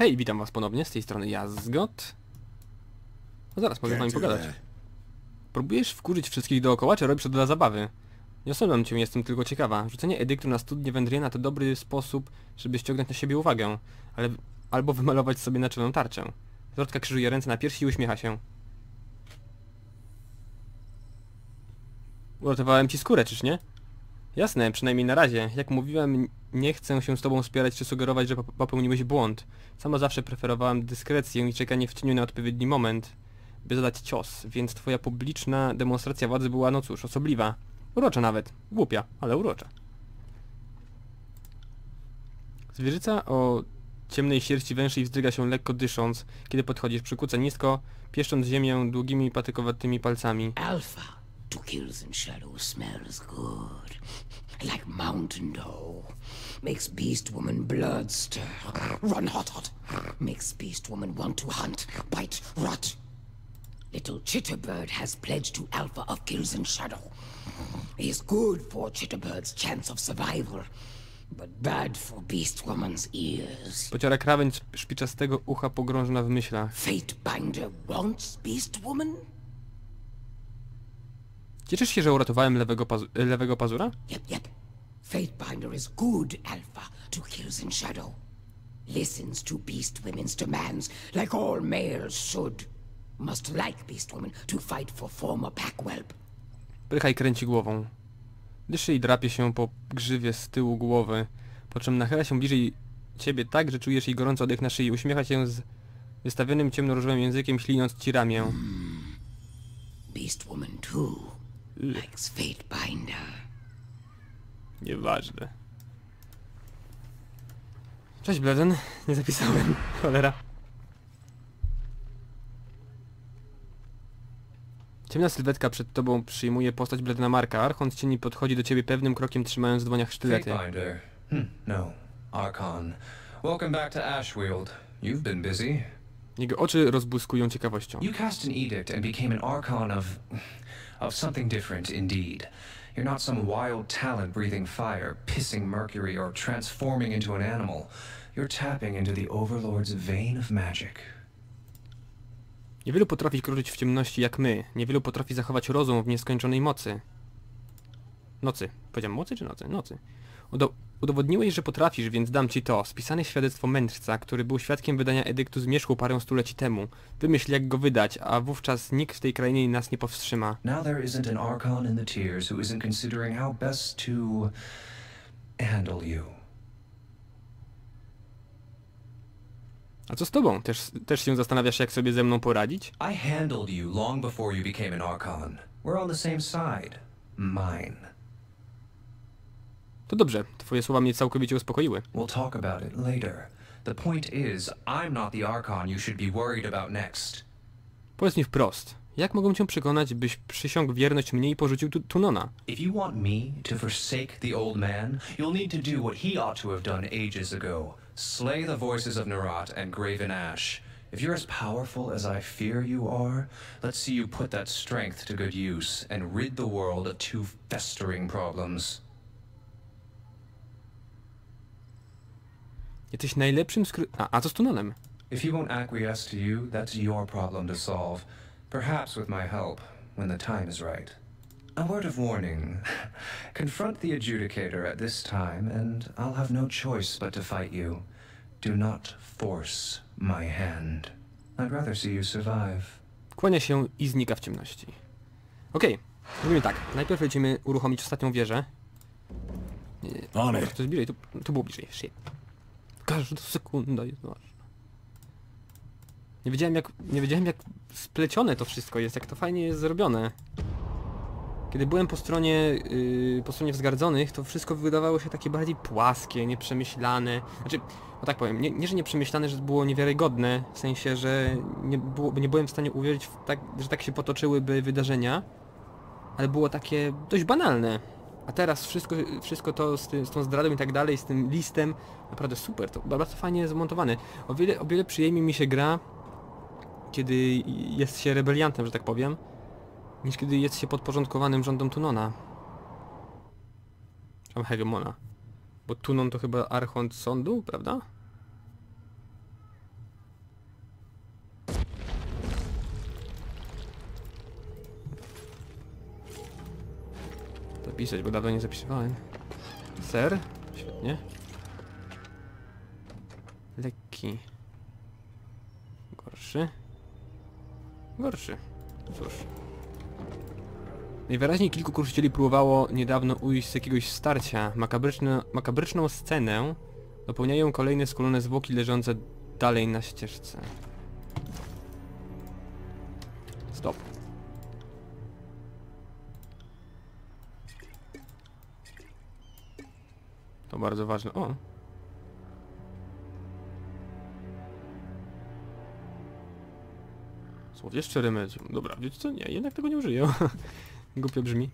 Hej, witam was ponownie, z tej strony Jazgot. No zaraz, mogę z wami pogadać. Próbujesz wkurzyć wszystkich dookoła, czy robisz to dla zabawy? Nie osądzam cię, jestem tylko ciekawa. Rzucenie edyktu na studnię Wędriena to dobry sposób, żeby ściągnąć na siebie uwagę, ale albo wymalować sobie naczynną tarczę. Zordka krzyżuje ręce na piersi i uśmiecha się. Uratowałem ci skórę, czyż nie? Jasne, przynajmniej na razie. Jak mówiłem, nie chcę się z tobą spierać czy sugerować, że pop- popełniłeś błąd. Sama zawsze preferowałam dyskrecję i czekanie w cieniu na odpowiedni moment, by zadać cios, więc twoja publiczna demonstracja władzy była, no cóż, osobliwa. Urocza nawet. Głupia, ale urocza. Zwierzyca o ciemnej sierści węższej wzdryga się lekko dysząc, kiedy podchodzisz, przykuca nisko, pieszcząc ziemię długimi patykowatymi palcami. Alpha to kills and shadow smells good. Like mountain dew. Makes beast woman blood stir. Run hot hot. Makes beast woman want to hunt, bite, rot. Little Chitterbird has pledged to Alpha of Kills and Shadow. Is good for Chitterbird's chance of survival, but bad for Beast Woman's ears. Pociera krawędź szpiczastego ucha pogrążona w myślach. Fatebinder wants Beast Woman? Cieszysz się, że uratowałem lewego, pazu lewego pazura? Yep, yep. Fatebinder is good alpha to kills in shadow. Listens to beast women's demands like all males should. Must like beast woman to fight for former pack whelp. Prycha i kręci głową. Dyszy i drapie się po grzywie z tyłu głowy, po czym nachyla się bliżej ciebie tak, że czujesz jej gorący oddech na szyi. Uśmiecha się z wystawionym ciemnoróżowym językiem, śliniąc ci ramię. Beast woman too likes Fatebinder. Nieważne. Cześć Blezen, nie zapisałem. Cholera. Ciemna sylwetka przed tobą przyjmuje postać Bledena Marka. Archon z cieni podchodzi do ciebie pewnym krokiem trzymając w dłoniach sztylety. Fatebinder. Hmm, no. Archon. Welcome back to Ashfield. You've been busy. Jego oczy rozbłyskują ciekawością. You cast an edict and became an Archon of... of something different indeed. You're not some wild talent breathing fire, pissing mercury, or transforming into an animal. You're tapping into the Overlord's vein of magic. Niewielu potrafi krużyć w ciemności jak my. Niewielu potrafi zachować rozum w nieskończonej mocy. Nocy. Powiedziałem mocy czy nocy? Nocy. Udo udowodniłeś, że potrafisz, więc dam ci to. Spisane świadectwo mędrca, który był świadkiem wydania edyktu zmierzchu parę stuleci temu. Wymyśl jak go wydać, a wówczas nikt w tej krainie nas nie powstrzyma. Now there isn't an Archon in the who isn't considering how best to... handle you. A co z tobą? Też, też się zastanawiasz, jak sobie ze mną poradzić? I handled you long before you became an Archon. We're on the same side. Mine. To dobrze, twoje słowa mnie całkowicie uspokoiły. We'll talk about it later. The point is, I'm not the Archon you should be worried about next. Powiedz mi wprost, jak mogą cię przekonać, byś przysiągł wierność mnie i porzucił tu Tunona? If you want me to forsake the old man, you'll need to do what he ought to have done ages ago. Slay the voices of Narat and Graven Ash. If you're as powerful as I fear you are, let's see you put that strength to good use and rid the world of two festering problems. Jesteś najlepszym skry... A, a co z Tunonem? If he won't acquiesce to you, that's your problem to solve. Perhaps with my help, when the time is right. A word of warning. Confront the adjudicator at this time, and I'll have no choice but to fight you. Do not force my hand. I'd rather see you survive. Kłania się i znika w ciemności. Okej, robimy tak. Najpierw lecimy uruchomić ostatnią wieżę. Nie, nie, to jest bliżej, tu, tu było bliżej. Shit. Każda sekunda jest ważna. Nie wiedziałem jak, nie wiedziałem jak splecione to wszystko jest, jak to fajnie jest zrobione. Kiedy byłem po stronie, yy, po stronie wzgardzonych, to wszystko wydawało się takie bardziej płaskie, nieprzemyślane. Znaczy, o tak powiem, nie, nie że nieprzemyślane, że było niewiarygodne, w sensie, że nie, było, nie byłem w stanie uwierzyć, w tak, że tak się potoczyłyby wydarzenia, ale było takie dość banalne. A teraz wszystko, wszystko to z, tym, z tą zdradą i tak dalej, z tym listem, naprawdę super, to bardzo fajnie zmontowane. O wiele, o wiele przyjemniej mi się gra, kiedy jest się rebeliantem, że tak powiem, niż kiedy jest się podporządkowanym rządom Tunona. Tam hegemona. Bo Tunon to chyba archont sądu, prawda? Zapisać, bo dawno nie zapisywałem. Ser? Świetnie. Lekki. Gorszy. Gorszy. Cóż. Najwyraźniej kilku kruszycieli próbowało niedawno ujść z jakiegoś starcia. Makabryczną scenę dopełniają kolejne skulone zwłoki leżące dalej na ścieżce. Bardzo ważne. O! Złowieszcze remedium. Dobra, wiecie co? Nie, jednak tego nie użyję. Głupio brzmi.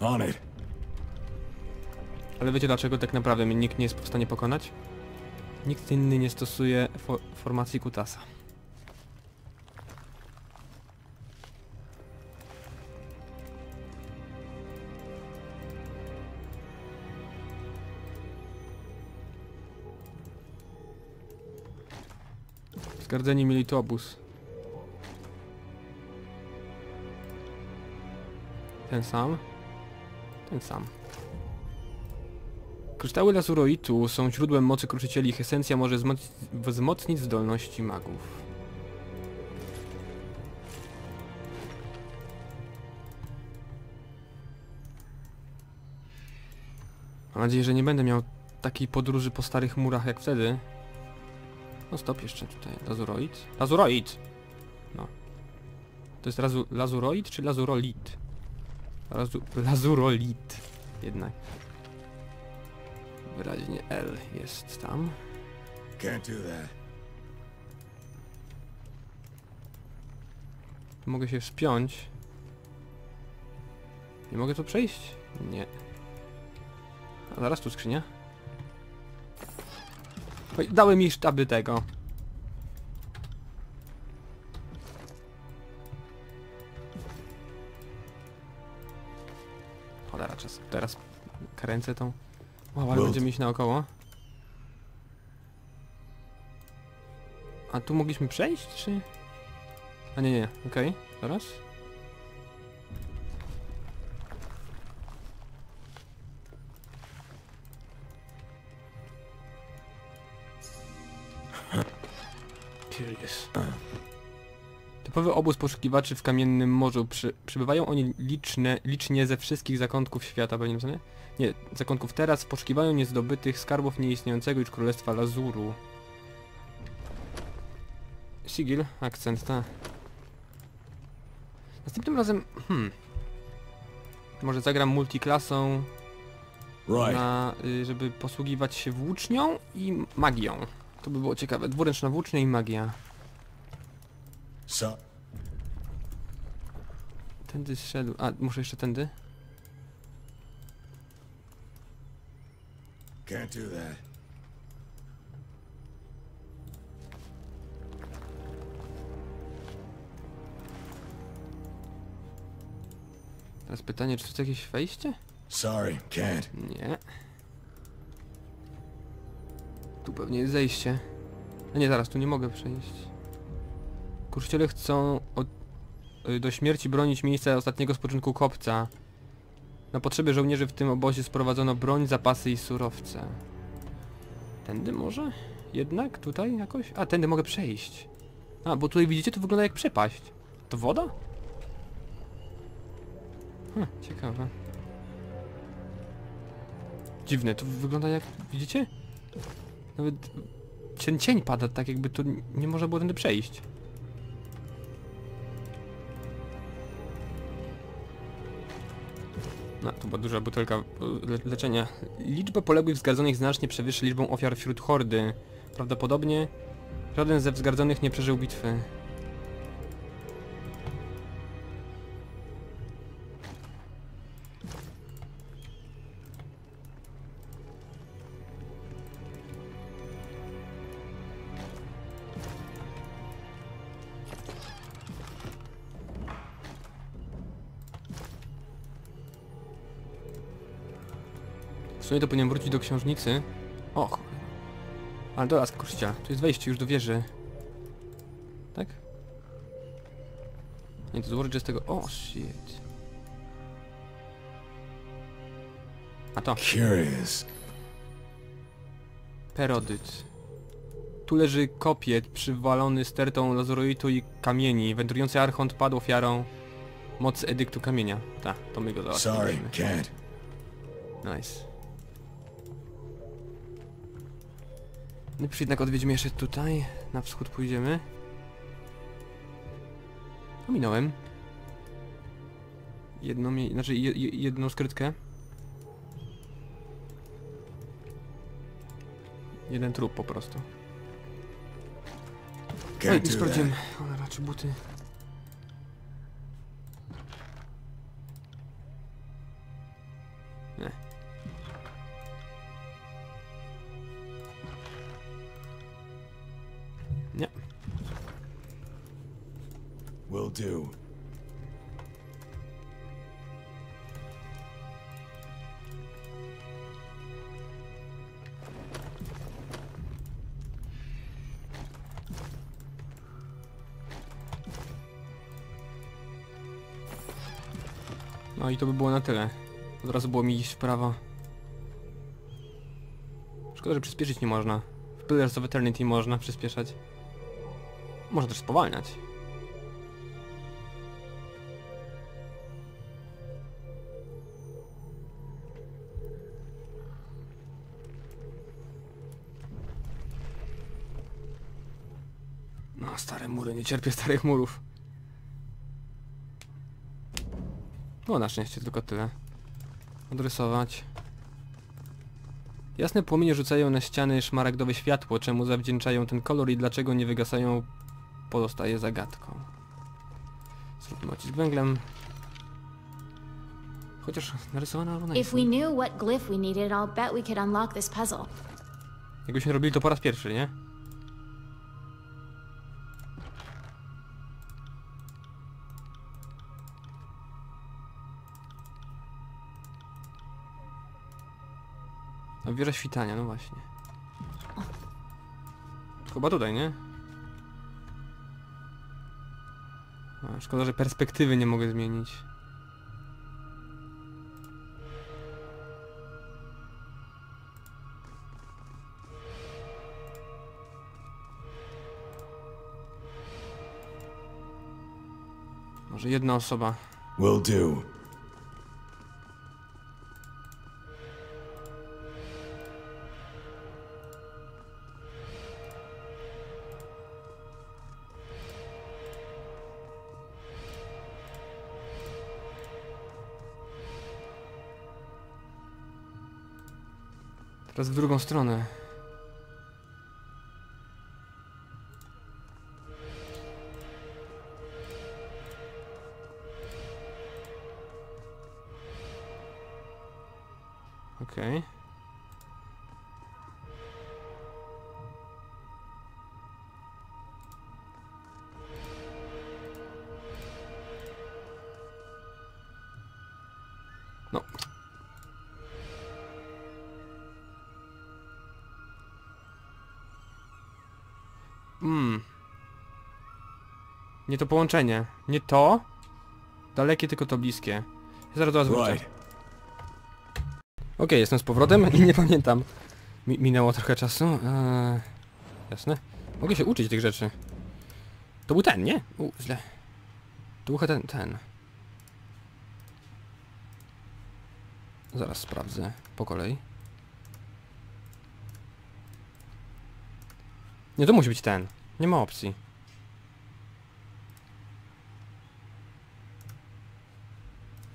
On it. Ale wiecie dlaczego tak naprawdę mnie nikt nie jest w stanie pokonać? Nikt inny nie stosuje fo formacji kutasa. Zgardzeni mieli tu obóz. Ten sam. Ten sam. Kryształy lazuroitu są źródłem mocy kruszycieli. Ich esencja może wzmoc- wzmocnić zdolności magów. Mam nadzieję, że nie będę miał takiej podróży po starych murach jak wtedy. No stop jeszcze tutaj. Lazuroid. Lazuroid! No. To jest razu lazuroid czy lazurolit? Lazu lazurolit. Jednak. Wyraźnie L jest tam. Can't do that. Mogę się wspiąć. Nie mogę tu przejść? Nie. A zaraz tu skrzynia. Dały mi sztaby tego. Cholera, czas. Teraz kręcę tą. Wow, ale będziemy iść naokoło. A tu mogliśmy przejść, czy... A nie, nie, okej, zaraz. Typowy obóz poszukiwaczy w Kamiennym Morzu. Przy, przybywają oni liczne, licznie ze wszystkich zakątków świata, pewnie napisane? Nie, zakątków teraz w poszukiwaniu niezdobytych skarbów nieistniejącego już Królestwa Lazuru. Sigil, akcent, ta. Następnym razem, hmm... Może zagram multiklasą na, y, żeby posługiwać się włócznią i magią. To by było ciekawe. Dwuręczna włócznia i magia. So, Tędy szedł... A, muszę jeszcze tędy? can't do that. Teraz pytanie, czy to jest jakieś wejście? Sorry, can't. Nie. Tu pewnie jest zejście. A nie, zaraz, tu nie mogę przejść. Kurczyciele chcą od, do śmierci bronić miejsca ostatniego spoczynku kopca. Na potrzeby żołnierzy w tym obozie sprowadzono broń, zapasy i surowce. Tędy może? Jednak? Tutaj jakoś? A, tędy mogę przejść. A, bo tutaj widzicie, to wygląda jak przepaść. To woda? Hm, ciekawe. Dziwne, to wygląda jak... widzicie? Nawet cień, cień pada, tak jakby to nie można było tędy przejść. No, to była duża butelka le leczenia. Liczba poległych wzgardzonych znacznie przewyższa liczbą ofiar wśród hordy. Prawdopodobnie żaden ze wzgardzonych nie przeżył bitwy. W sumie to powinienem wrócić do książnicy. Och. Ale do laska kościoła. Tu jest wejście już do wieży. Tak? Nie, to złożyć z tego... O, shit. A to, Curious. perodyt. Tu leży kopiet przywalony stertą lazuroitu i kamieni. Wędrujący archont padł ofiarą mocy edyktu kamienia. Tak, to my go Sorry, załatwiliśmy. can't. Nice. Najpierw jednak odwiedźmy jeszcze tutaj. Na wschód pójdziemy. Ominąłem. Jedną, znaczy je, je, jedną skrytkę. Jeden trup po prostu. Ej, Can't nie sprawdziłem. that. Cholera, czy buty... Nie. Do. No i to by było na tyle. Od razu było mi iść w prawo. Szkoda, że przyspieszyć nie można. W Pillars of Eternity można przyspieszać. Można też spowalniać. Cierpię starych murów. No, na szczęście tylko tyle. Odrysować. Jasne płomienie rzucają na ściany szmaragdowe światło, czemu zawdzięczają ten kolor i dlaczego nie wygasają pozostaje zagadką. Zróbmy odcisk węglem. Chociaż narysowana runa jest. Jakbyśmy robili to po raz pierwszy, nie? Wieża świtania, no właśnie. Chyba tutaj, nie? A, szkoda, że perspektywy nie mogę zmienić. Może jedna osoba. Will do. Teraz w drugą stronę. Okej. No. Nie to połączenie. Nie to. Dalekie, tylko to bliskie. Ja zaraz do was wrócę. Okej, jestem z powrotem i nie pamiętam. Mi minęło trochę czasu. Eee, jasne. Mogę się uczyć tych rzeczy. To był ten, nie? U, źle. To był ten, ten. Zaraz sprawdzę po kolei. Nie, to musi być ten. Nie ma opcji.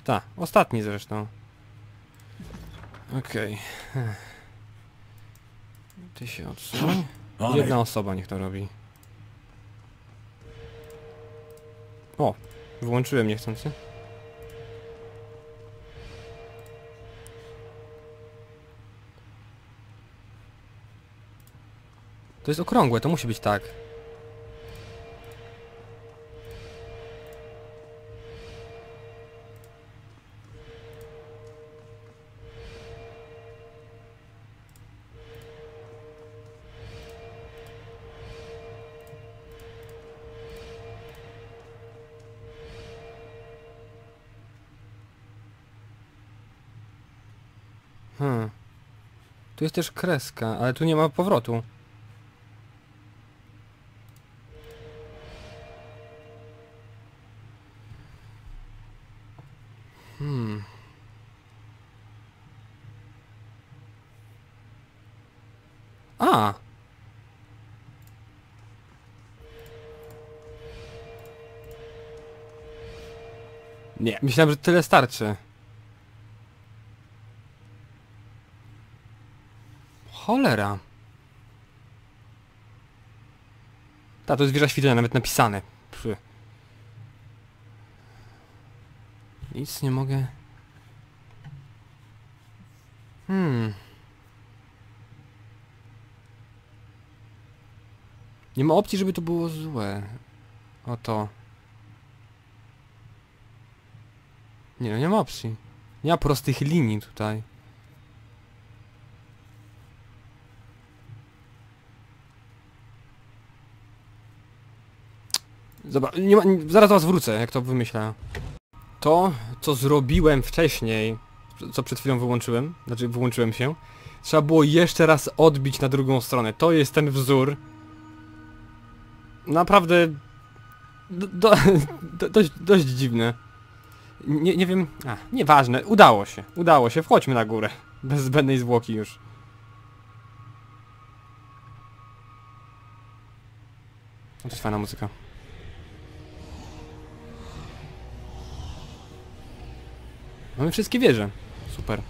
Ta, ostatni zresztą. Okej. Ty się odsuń. Jedna osoba niech to robi. O, wyłączyłem niechcący. To jest okrągłe, to musi być tak. Hmm. Tu jest też kreska, ale tu nie ma powrotu. Hmm. A! Nie, myślałem, że tyle starczy. Cholera. Ta, to jest wieża świetlna, nawet napisane. Przy. Nic nie mogę... Hmm... Nie ma opcji, żeby to było złe. Oto. Nie no, nie ma opcji. Nie ma prostych linii tutaj. Zobacz, nie ma, zaraz do was wrócę, jak to wymyślę. To, co zrobiłem wcześniej, co przed chwilą wyłączyłem, znaczy wyłączyłem się, trzeba było jeszcze raz odbić na drugą stronę. To jest ten wzór. Naprawdę... Do, do, do, dość, dość dziwne. Nie, nie wiem... A, nieważne. Udało się. Udało się. Wchodźmy na górę. Bez zbędnej zwłoki już. To jest fajna muzyka. Mamy wszystkie wieże. Super.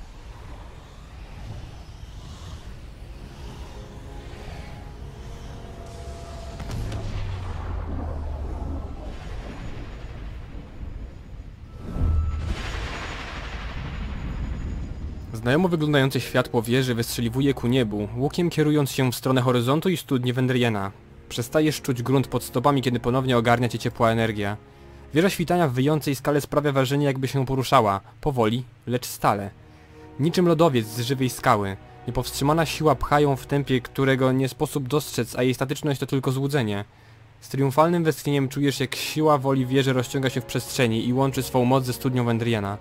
Znajomo wyglądające światło wieży wystrzeliwuje ku niebu, łukiem kierując się w stronę horyzontu i studni Wendriena. Przestajesz czuć grunt pod stopami, kiedy ponownie ogarnia cię ciepła energia. Wieża świtania w wyjącej skale sprawia wrażenie jakby się poruszała, powoli, lecz stale. Niczym lodowiec z żywej skały. Niepowstrzymana siła pcha ją w tempie, którego nie sposób dostrzec, a jej statyczność to tylko złudzenie. Z triumfalnym westchnieniem czujesz jak siła woli wieży rozciąga się w przestrzeni i łączy swą moc ze studnią Wendriena.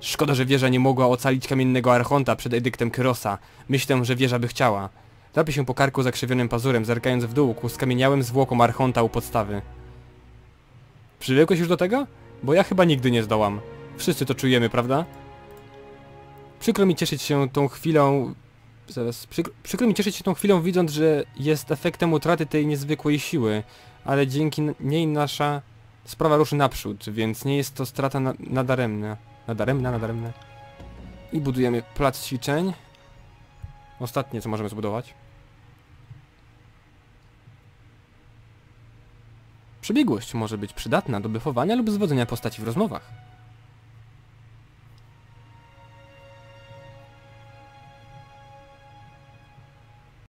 Szkoda, że wieża nie mogła ocalić kamiennego archonta przed edyktem Kyrosa. Myślę, że wieża by chciała. Drapie się po karku zakrzywionym pazurem, zerkając w dół ku skamieniałym zwłokom archonta u podstawy. Przywykłeś już do tego? Bo ja chyba nigdy nie zdołam. Wszyscy to czujemy, prawda? Przykro mi cieszyć się tą chwilą... Zaraz, przykro, przykro mi cieszyć się tą chwilą widząc, że jest efektem utraty tej niezwykłej siły, ale dzięki niej nasza sprawa ruszy naprzód, więc nie jest to strata na, nadaremna. Nadaremna, nadaremna. I budujemy plac ćwiczeń. Ostatnie, co możemy zbudować. Przebiegłość może być przydatna do byfowania lub zwodzenia postaci w rozmowach.